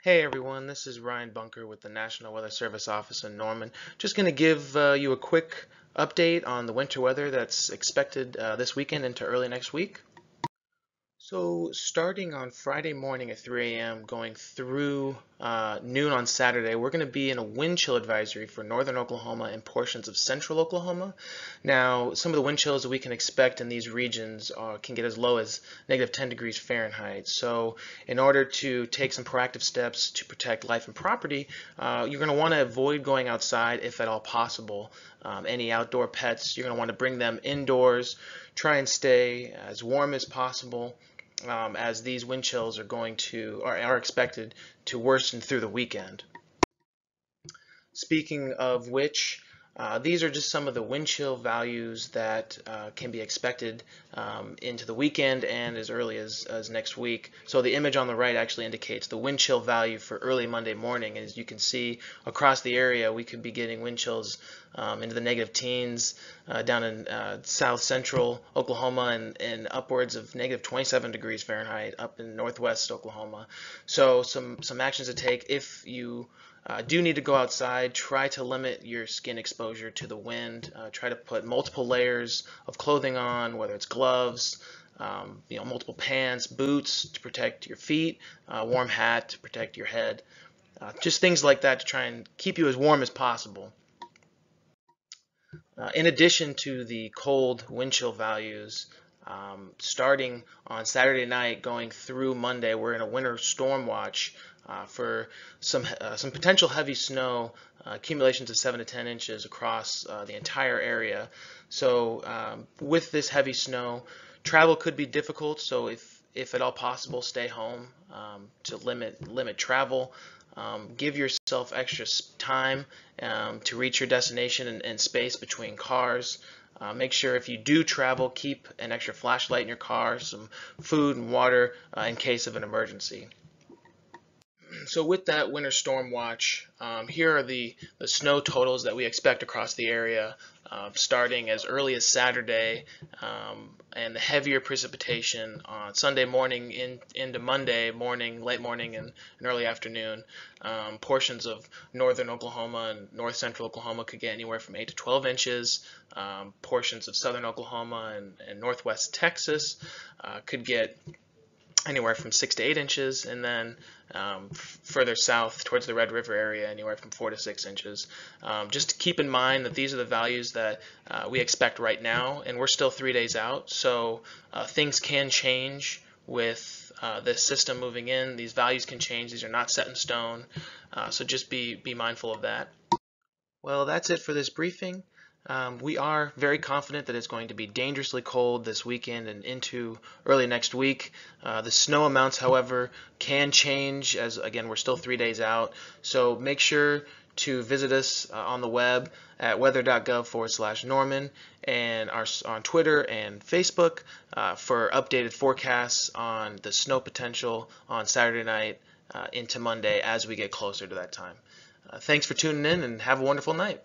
Hey everyone, this is Ryan Bunker with the National Weather Service office in Norman. Just going to give uh, you a quick update on the winter weather that's expected uh, this weekend into early next week. So starting on Friday morning at 3 a.m. going through uh, noon on Saturday, we're going to be in a wind chill advisory for northern Oklahoma and portions of central Oklahoma. Now, some of the wind chills that we can expect in these regions uh, can get as low as negative 10 degrees Fahrenheit. So in order to take some proactive steps to protect life and property, uh, you're going to want to avoid going outside if at all possible. Um, any outdoor pets, you're going to want to bring them indoors. Try and stay as warm as possible um, as these wind chills are going to are, are expected to worsen through the weekend. Speaking of which, uh, these are just some of the wind chill values that uh, can be expected um, into the weekend and as early as, as next week. So the image on the right actually indicates the wind chill value for early Monday morning. As you can see across the area, we could be getting wind chills um, into the negative teens uh, down in uh, south central Oklahoma and, and upwards of negative 27 degrees Fahrenheit up in northwest Oklahoma. So some, some actions to take if you uh, do need to go outside, try to limit your skin exposure to the wind. Uh, try to put multiple layers of clothing on, whether it's gloves, um, you know, multiple pants, boots to protect your feet, uh, warm hat to protect your head. Uh, just things like that to try and keep you as warm as possible. Uh, in addition to the cold wind chill values, um, starting on Saturday night going through Monday, we're in a winter storm watch uh, for some uh, some potential heavy snow uh, accumulations of 7 to 10 inches across uh, the entire area. So um, with this heavy snow, travel could be difficult. So if if at all possible, stay home um, to limit limit travel. Um, give yourself extra time um, to reach your destination and, and space between cars. Uh, make sure if you do travel, keep an extra flashlight in your car, some food and water uh, in case of an emergency. So with that winter storm watch, um, here are the, the snow totals that we expect across the area, uh, starting as early as Saturday, um, and the heavier precipitation on Sunday morning in, into Monday morning, late morning, and, and early afternoon. Um, portions of northern Oklahoma and north central Oklahoma could get anywhere from 8 to 12 inches. Um, portions of southern Oklahoma and, and northwest Texas uh, could get anywhere from six to eight inches, and then um, further south towards the Red River area, anywhere from four to six inches. Um, just keep in mind that these are the values that uh, we expect right now, and we're still three days out, so uh, things can change with uh, this system moving in. These values can change. These are not set in stone, uh, so just be be mindful of that. Well, that's it for this briefing. Um, we are very confident that it's going to be dangerously cold this weekend and into early next week. Uh, the snow amounts, however, can change as, again, we're still three days out. So make sure to visit us uh, on the web at weather.gov forward slash Norman and our, on Twitter and Facebook uh, for updated forecasts on the snow potential on Saturday night uh, into Monday as we get closer to that time. Uh, thanks for tuning in and have a wonderful night.